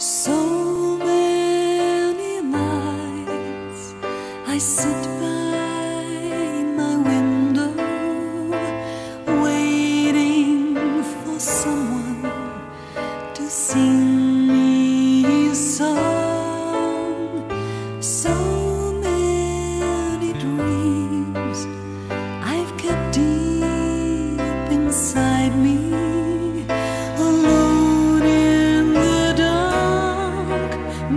So many nights I sit by my window, waiting for someone to sing me a song. So many dreams I've kept deep inside me.